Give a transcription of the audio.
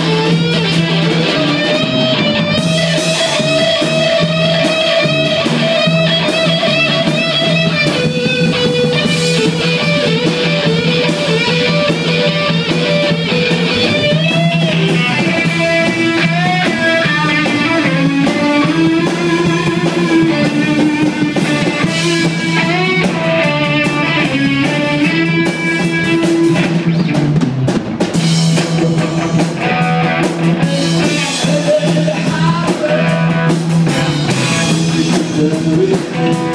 Música with